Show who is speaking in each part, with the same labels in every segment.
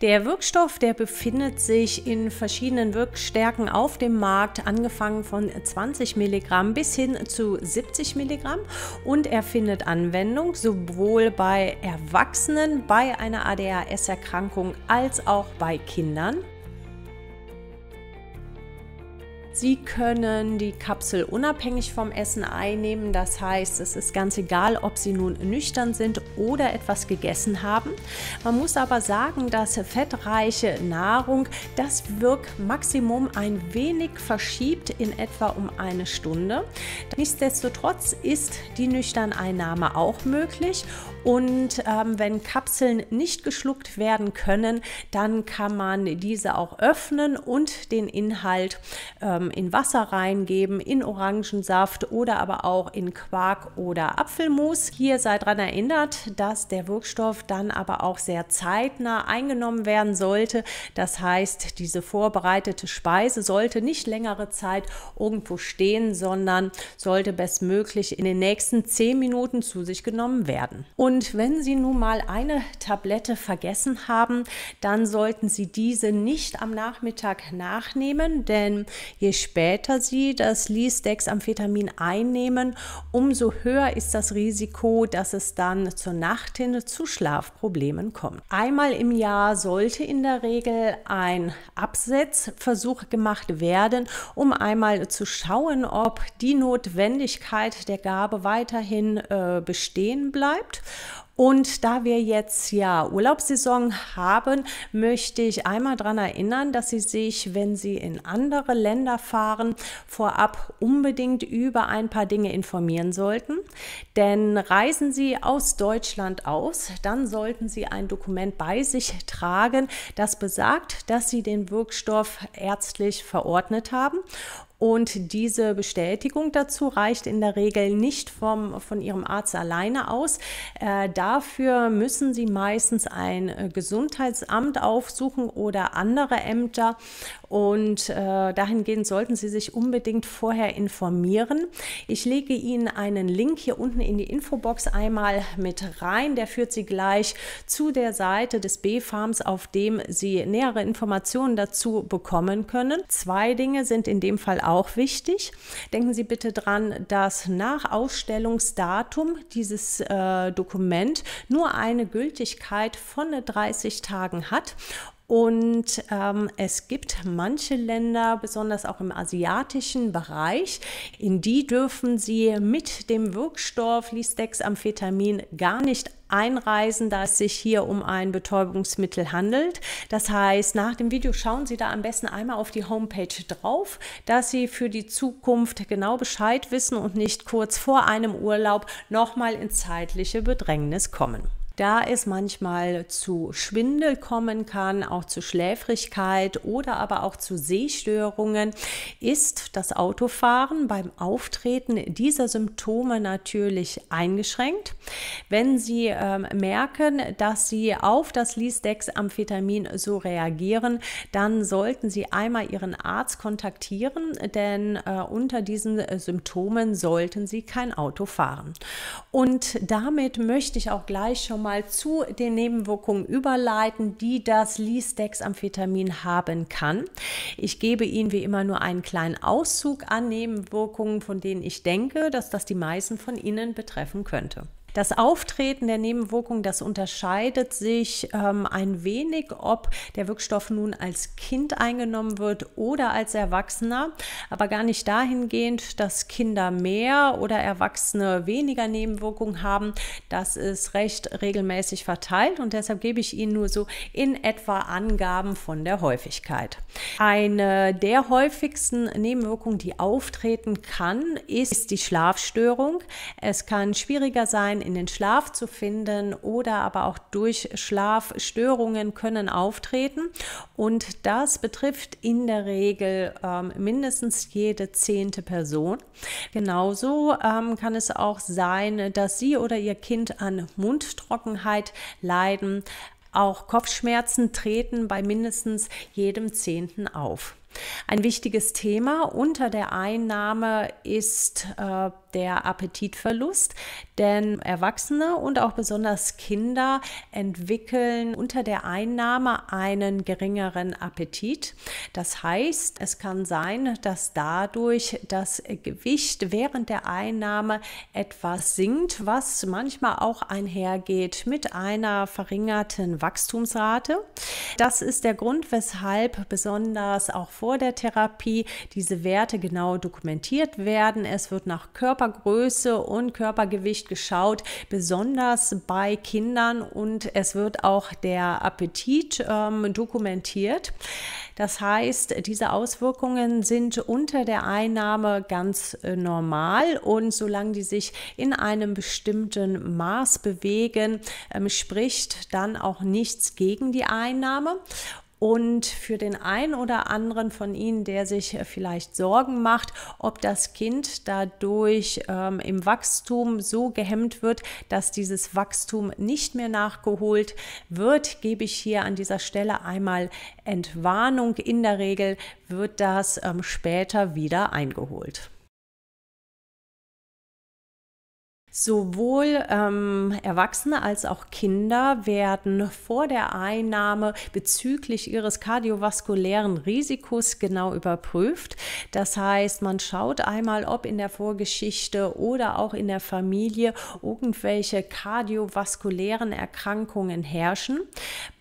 Speaker 1: Der Wirkstoff, der befindet sich in verschiedenen Wirkstärken auf dem Markt, angefangen von 20 Milligramm bis hin zu 70 Milligramm und er findet Anwendung sowohl bei Erwachsenen bei einer ADHS-Erkrankung als auch bei Kindern. Sie können die Kapsel unabhängig vom Essen einnehmen. Das heißt, es ist ganz egal, ob Sie nun nüchtern sind oder etwas gegessen haben. Man muss aber sagen, dass fettreiche Nahrung das Wirkmaximum ein wenig verschiebt in etwa um eine Stunde. Nichtsdestotrotz ist die Nüchterneinnahme auch möglich und ähm, wenn Kapseln nicht geschluckt werden können, dann kann man diese auch öffnen und den Inhalt ähm, in Wasser reingeben, in Orangensaft oder aber auch in Quark oder Apfelmus. Hier sei daran erinnert, dass der Wirkstoff dann aber auch sehr zeitnah eingenommen werden sollte. Das heißt, diese vorbereitete Speise sollte nicht längere Zeit irgendwo stehen, sondern sollte bestmöglich in den nächsten 10 Minuten zu sich genommen werden. Und wenn Sie nun mal eine Tablette vergessen haben, dann sollten Sie diese nicht am Nachmittag nachnehmen, denn je später Sie das Lisdexamphetamin einnehmen, umso höher ist das Risiko, dass es dann zur Nacht hin zu Schlafproblemen kommt. Einmal im Jahr sollte in der Regel ein Absetzversuch gemacht werden, um einmal zu schauen, ob die Notwendigkeit der Gabe weiterhin äh, bestehen bleibt. Und da wir jetzt ja Urlaubssaison haben, möchte ich einmal daran erinnern, dass Sie sich, wenn Sie in andere Länder fahren, vorab unbedingt über ein paar Dinge informieren sollten. Denn reisen Sie aus Deutschland aus, dann sollten Sie ein Dokument bei sich tragen, das besagt, dass Sie den Wirkstoff ärztlich verordnet haben und diese Bestätigung dazu reicht in der Regel nicht vom, von Ihrem Arzt alleine aus. Äh, dafür müssen Sie meistens ein äh, Gesundheitsamt aufsuchen oder andere Ämter. Und äh, dahingehend sollten Sie sich unbedingt vorher informieren. Ich lege Ihnen einen Link hier unten in die Infobox einmal mit rein. Der führt Sie gleich zu der Seite des B-Farms, auf dem Sie nähere Informationen dazu bekommen können. Zwei Dinge sind in dem Fall auch wichtig. Denken Sie bitte dran, dass nach Ausstellungsdatum dieses äh, Dokument nur eine Gültigkeit von 30 Tagen hat und ähm, es gibt manche Länder, besonders auch im asiatischen Bereich, in die dürfen sie mit dem Wirkstoff Lisdexamphetamin gar nicht einreisen, da es sich hier um ein Betäubungsmittel handelt. Das heißt, nach dem Video schauen Sie da am besten einmal auf die Homepage drauf, dass Sie für die Zukunft genau Bescheid wissen und nicht kurz vor einem Urlaub nochmal in zeitliche Bedrängnis kommen da es manchmal zu Schwindel kommen kann, auch zu Schläfrigkeit oder aber auch zu Sehstörungen, ist das Autofahren beim Auftreten dieser Symptome natürlich eingeschränkt. Wenn Sie ähm, merken, dass Sie auf das Lisdex-Amphetamin so reagieren, dann sollten Sie einmal Ihren Arzt kontaktieren, denn äh, unter diesen äh, Symptomen sollten Sie kein Auto fahren. Und damit möchte ich auch gleich schon mal mal zu den Nebenwirkungen überleiten, die das Lisdexamphetamin haben kann. Ich gebe Ihnen wie immer nur einen kleinen Auszug an Nebenwirkungen, von denen ich denke, dass das die meisten von Ihnen betreffen könnte. Das Auftreten der Nebenwirkungen, das unterscheidet sich ähm, ein wenig, ob der Wirkstoff nun als Kind eingenommen wird oder als Erwachsener, aber gar nicht dahingehend, dass Kinder mehr oder Erwachsene weniger Nebenwirkungen haben. Das ist recht regelmäßig verteilt und deshalb gebe ich Ihnen nur so in etwa Angaben von der Häufigkeit. Eine der häufigsten Nebenwirkungen, die auftreten kann, ist die Schlafstörung. Es kann schwieriger sein, in den Schlaf zu finden oder aber auch durch Schlafstörungen können auftreten. Und das betrifft in der Regel ähm, mindestens jede zehnte Person. Genauso ähm, kann es auch sein, dass Sie oder Ihr Kind an Mundtrockenheit leiden. Auch Kopfschmerzen treten bei mindestens jedem Zehnten auf. Ein wichtiges Thema unter der Einnahme ist äh, der Appetitverlust, denn Erwachsene und auch besonders Kinder entwickeln unter der Einnahme einen geringeren Appetit. Das heißt, es kann sein, dass dadurch das Gewicht während der Einnahme etwas sinkt, was manchmal auch einhergeht mit einer verringerten Wachstumsrate. Das ist der Grund, weshalb besonders auch vor der Therapie diese Werte genau dokumentiert werden. Es wird nach Körpergröße und Körpergewicht geschaut, besonders bei Kindern und es wird auch der Appetit ähm, dokumentiert. Das heißt, diese Auswirkungen sind unter der Einnahme ganz äh, normal und solange die sich in einem bestimmten Maß bewegen, ähm, spricht dann auch nichts gegen die Einnahme. Und für den einen oder anderen von Ihnen, der sich vielleicht Sorgen macht, ob das Kind dadurch ähm, im Wachstum so gehemmt wird, dass dieses Wachstum nicht mehr nachgeholt wird, gebe ich hier an dieser Stelle einmal Entwarnung. In der Regel wird das ähm, später wieder eingeholt. Sowohl ähm, Erwachsene als auch Kinder werden vor der Einnahme bezüglich ihres kardiovaskulären Risikos genau überprüft. Das heißt, man schaut einmal, ob in der Vorgeschichte oder auch in der Familie irgendwelche kardiovaskulären Erkrankungen herrschen.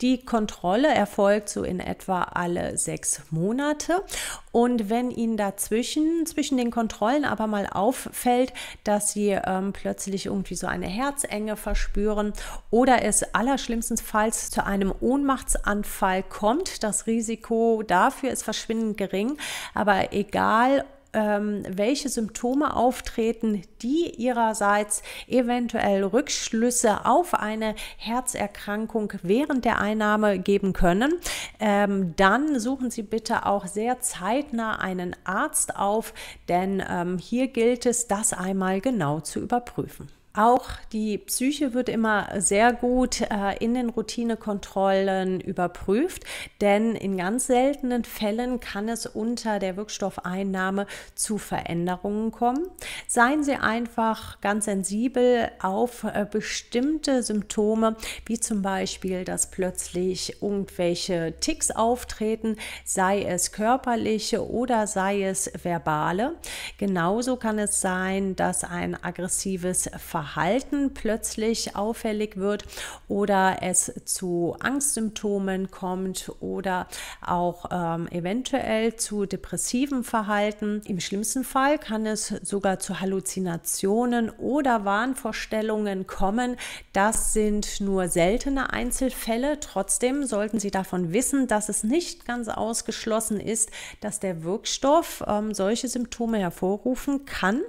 Speaker 1: Die Kontrolle erfolgt so in etwa alle sechs Monate. Und wenn Ihnen dazwischen, zwischen den Kontrollen aber mal auffällt, dass Sie ähm, plötzlich plötzlich irgendwie so eine Herzenge verspüren oder es allerschlimmstenfalls zu einem Ohnmachtsanfall kommt. Das Risiko dafür ist verschwindend gering, aber egal, ähm, welche Symptome auftreten, die ihrerseits eventuell Rückschlüsse auf eine Herzerkrankung während der Einnahme geben können, ähm, dann suchen Sie bitte auch sehr zeitnah einen Arzt auf, denn ähm, hier gilt es, das einmal genau zu überprüfen. Auch die Psyche wird immer sehr gut äh, in den Routinekontrollen überprüft, denn in ganz seltenen Fällen kann es unter der Wirkstoffeinnahme zu Veränderungen kommen. Seien Sie einfach ganz sensibel auf äh, bestimmte Symptome, wie zum Beispiel, dass plötzlich irgendwelche Ticks auftreten, sei es körperliche oder sei es verbale. Genauso kann es sein, dass ein aggressives Verhalten Verhalten plötzlich auffällig wird oder es zu Angstsymptomen kommt oder auch ähm, eventuell zu depressivem Verhalten. Im schlimmsten Fall kann es sogar zu Halluzinationen oder Wahnvorstellungen kommen. Das sind nur seltene Einzelfälle. Trotzdem sollten Sie davon wissen, dass es nicht ganz ausgeschlossen ist, dass der Wirkstoff ähm, solche Symptome hervorrufen kann.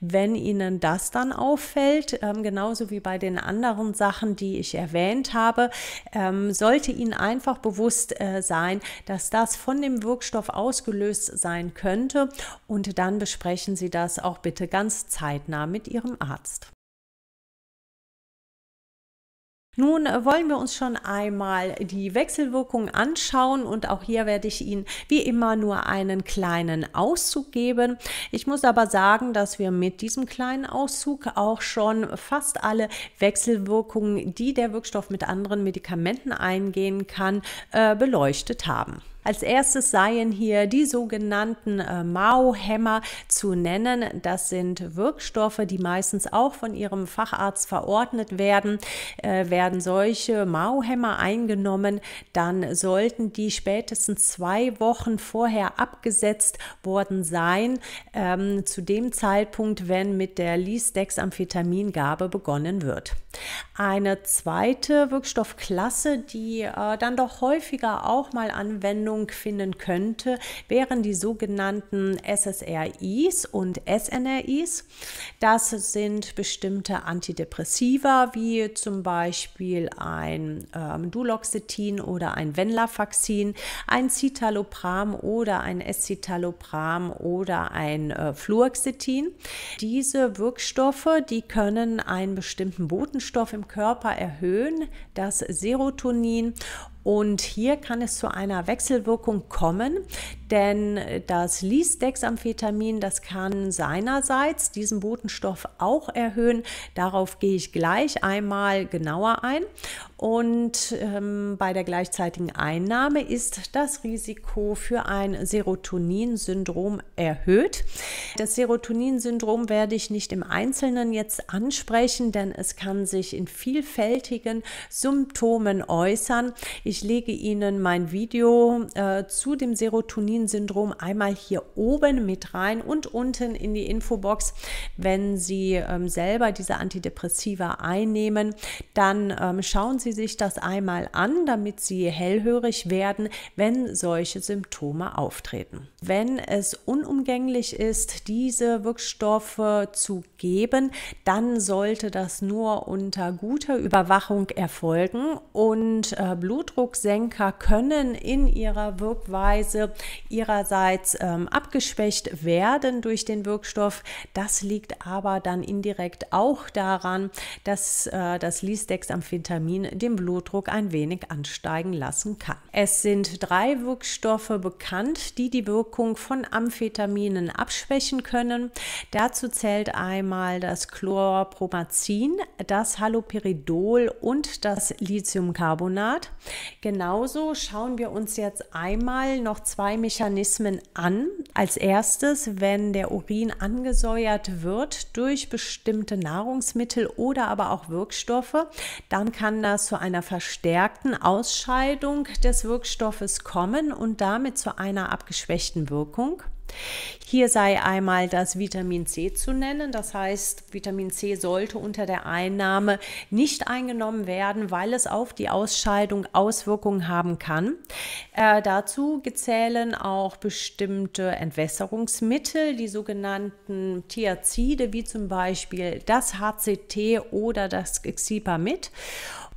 Speaker 1: Wenn Ihnen das dann auffällt, fällt, ähm, genauso wie bei den anderen Sachen, die ich erwähnt habe, ähm, sollte Ihnen einfach bewusst äh, sein, dass das von dem Wirkstoff ausgelöst sein könnte und dann besprechen Sie das auch bitte ganz zeitnah mit Ihrem Arzt. Nun äh, wollen wir uns schon einmal die Wechselwirkung anschauen und auch hier werde ich Ihnen wie immer nur einen kleinen Auszug geben. Ich muss aber sagen, dass wir mit diesem kleinen Auszug auch schon fast alle Wechselwirkungen, die der Wirkstoff mit anderen Medikamenten eingehen kann, äh, beleuchtet haben. Als erstes seien hier die sogenannten äh, Mao-Hämmer zu nennen. Das sind Wirkstoffe, die meistens auch von ihrem Facharzt verordnet werden. Äh, werden solche Mao-Hämmer eingenommen, dann sollten die spätestens zwei Wochen vorher abgesetzt worden sein, ähm, zu dem Zeitpunkt, wenn mit der Lisdexamphetamingabe begonnen wird. Eine zweite Wirkstoffklasse, die äh, dann doch häufiger auch mal Anwendung finden könnte, wären die sogenannten SSRIs und SNRIs. Das sind bestimmte Antidepressiva, wie zum Beispiel ein ähm, Duloxetin oder ein Venlafaxin, ein Citalopram oder ein Escitalopram oder ein äh, Fluoxetin. Diese Wirkstoffe, die können einen bestimmten Botenstoff im Körper erhöhen, das Serotonin Und hier kann es zu einer Wechselwirkung kommen, denn das Lisdexamphetamin, das kann seinerseits diesen Botenstoff auch erhöhen. Darauf gehe ich gleich einmal genauer ein. Und ähm, bei der gleichzeitigen Einnahme ist das Risiko für ein Serotonin-Syndrom erhöht. Das Serotonin-Syndrom werde ich nicht im Einzelnen jetzt ansprechen, denn es kann sich in vielfältigen Symptomen äußern. Ich lege Ihnen mein Video äh, zu dem Serotonin-Syndrom einmal hier oben mit rein und unten in die Infobox. Wenn Sie ähm, selber diese Antidepressiva einnehmen, dann ähm, schauen Sie sich das einmal an, damit Sie hellhörig werden, wenn solche Symptome auftreten. Wenn es unumgänglich ist, diese Wirkstoffe zu geben, dann sollte das nur unter guter Überwachung erfolgen und äh, Blutdrucksenker können in ihrer Wirkweise ihrerseits ähm, abgeschwächt werden durch den Wirkstoff. Das liegt aber dann indirekt auch daran, dass äh, das Lisdexamphetamin den Blutdruck ein wenig ansteigen lassen kann. Es sind drei Wirkstoffe bekannt, die die Wirkung von Amphetaminen abschwächen können. Dazu zählt einmal das Chlorpromazin, das Haloperidol und das Lithiumcarbonat. Genauso schauen wir uns jetzt einmal noch zwei Mechanismen an. Als erstes, wenn der Urin angesäuert wird durch bestimmte Nahrungsmittel oder aber auch Wirkstoffe, dann kann das zu einer verstärkten Ausscheidung des Wirkstoffes kommen und damit zu einer abgeschwächten Wirkung. Hier sei einmal das Vitamin C zu nennen. Das heißt, Vitamin C sollte unter der Einnahme nicht eingenommen werden, weil es auf die Ausscheidung Auswirkungen haben kann. Äh, dazu gezählen auch bestimmte Entwässerungsmittel, die sogenannten Thiazide, wie zum Beispiel das HCT oder das Xipamid.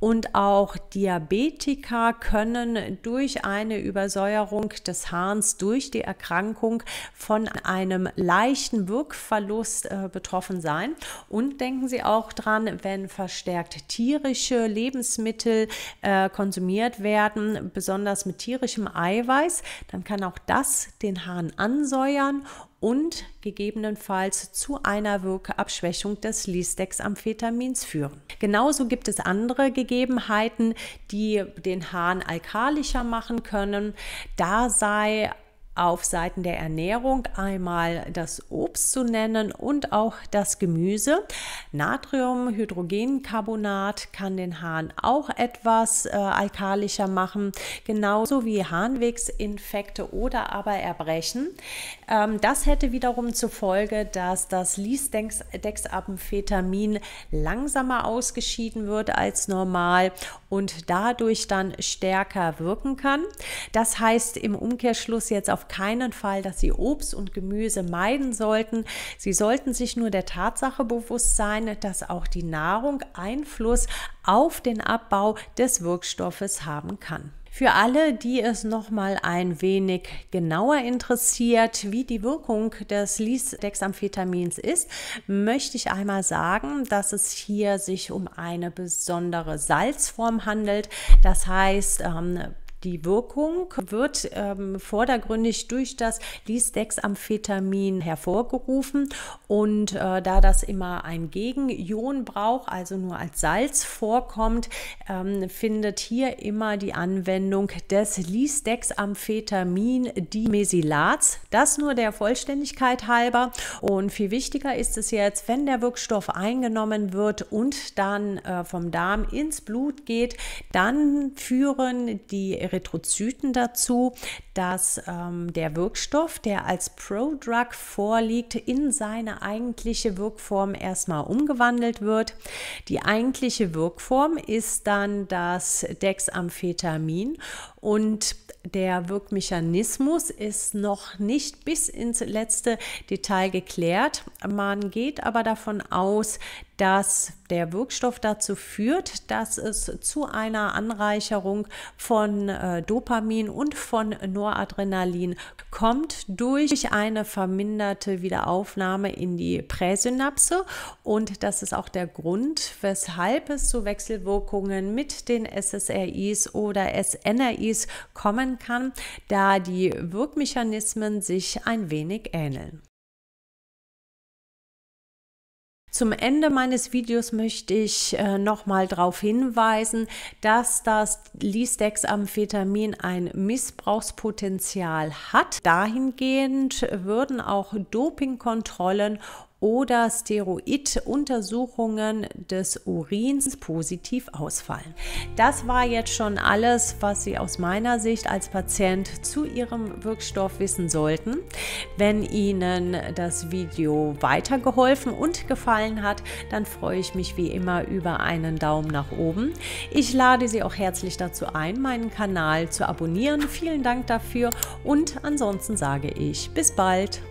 Speaker 1: Und auch Diabetiker können durch eine Übersäuerung des Harns, durch die Erkrankung von einem leichten Wirkverlust äh, betroffen sein. Und denken Sie auch dran, wenn verstärkt tierische Lebensmittel äh, konsumiert werden, besonders mit tierischem Eiweiß, dann kann auch das den Hahn ansäuern und gegebenenfalls zu einer Wirkabschwächung des Lisdexamphetamins führen. Genauso gibt es andere Gegebenheiten, die den Hahn alkalischer machen können. Da sei auf Seiten der Ernährung einmal das Obst zu nennen und auch das Gemüse. Natriumhydrogencarbonat kann den Hahn auch etwas äh, alkalischer machen, genauso wie Harnwegsinfekte oder aber Erbrechen. Ähm, das hätte wiederum zur Folge, dass das Lisdexamphetamin langsamer ausgeschieden wird als normal und dadurch dann stärker wirken kann. Das heißt im Umkehrschluss jetzt auf keinen Fall, dass Sie Obst und Gemüse meiden sollten. Sie sollten sich nur der Tatsache bewusst sein, dass auch die Nahrung Einfluss auf den Abbau des Wirkstoffes haben kann. Für alle, die es noch mal ein wenig genauer interessiert, wie die Wirkung des Lisdexamphetamins ist, möchte ich einmal sagen, dass es hier sich um eine besondere Salzform handelt. Das heißt, ähm, die Wirkung wird ähm, vordergründig durch das Lisdexamphetamin hervorgerufen und äh, da das immer ein Gegenion braucht, also nur als Salz vorkommt, ähm, findet hier immer die Anwendung des Lisdexamphetamin Dimesilats. Das nur der Vollständigkeit halber und viel wichtiger ist es jetzt, wenn der Wirkstoff eingenommen wird und dann äh, vom Darm ins Blut geht, dann führen die Erythrozyten dazu, dass ähm, der Wirkstoff, der als Prodrug vorliegt, in seine eigentliche Wirkform erstmal umgewandelt wird. Die eigentliche Wirkform ist dann das Dexamphetamin und der Wirkmechanismus ist noch nicht bis ins letzte Detail geklärt. Man geht aber davon aus, dass der Wirkstoff dazu führt, dass es zu einer Anreicherung von äh, Dopamin und von Noradrenalin kommt durch eine verminderte Wiederaufnahme in die Präsynapse und das ist auch der Grund, weshalb es zu Wechselwirkungen mit den SSRIs oder SNRIs kommen kann, da die Wirkmechanismen sich ein wenig ähneln. Zum Ende meines Videos möchte ich äh, nochmal darauf hinweisen, dass das Lisdexamphetamin ein Missbrauchspotenzial hat. Dahingehend würden auch Dopingkontrollen oder Steroiduntersuchungen des Urins positiv ausfallen. Das war jetzt schon alles, was Sie aus meiner Sicht als Patient zu Ihrem Wirkstoff wissen sollten. Wenn Ihnen das Video weitergeholfen und gefallen hat, dann freue ich mich wie immer über einen Daumen nach oben. Ich lade Sie auch herzlich dazu ein, meinen Kanal zu abonnieren. Vielen Dank dafür und ansonsten sage ich bis bald.